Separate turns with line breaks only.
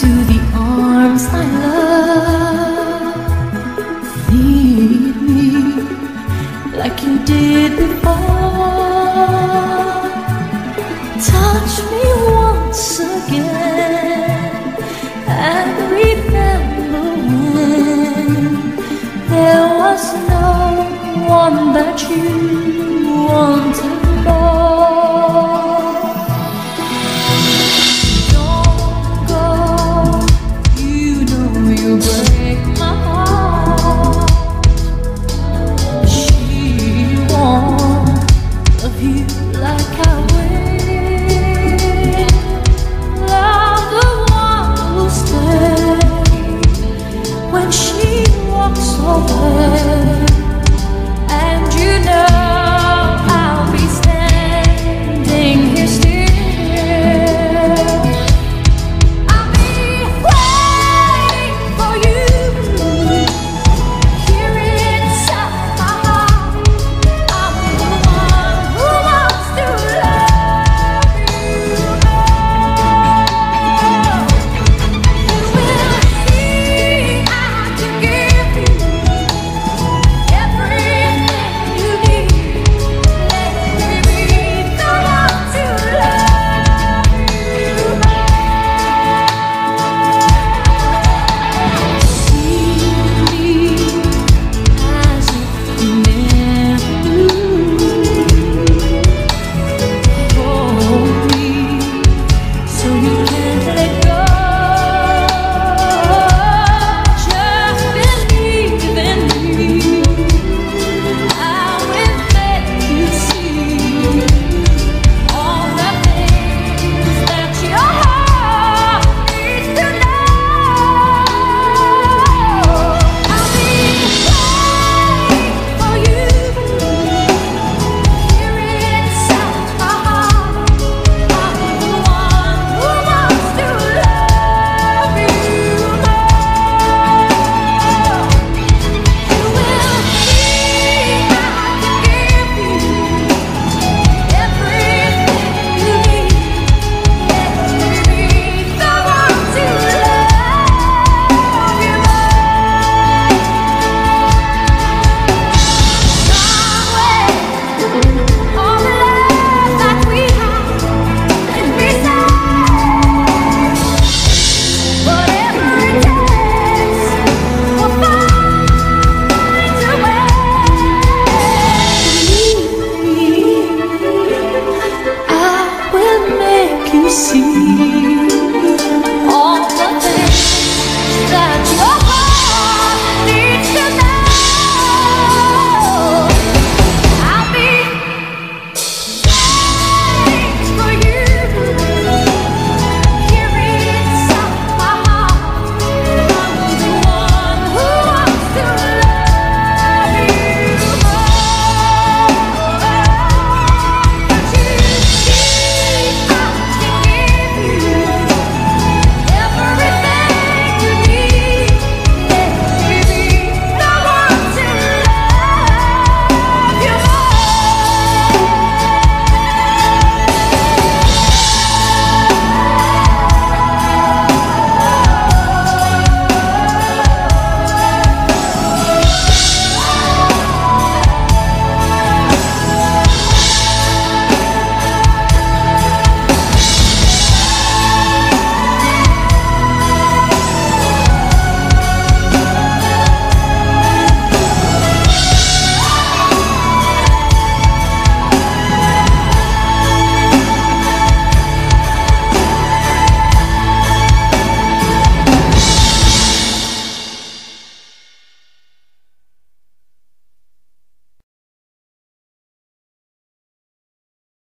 into the arms I love. Lead me like you did before. Touch me once again and remember when there was no one but you.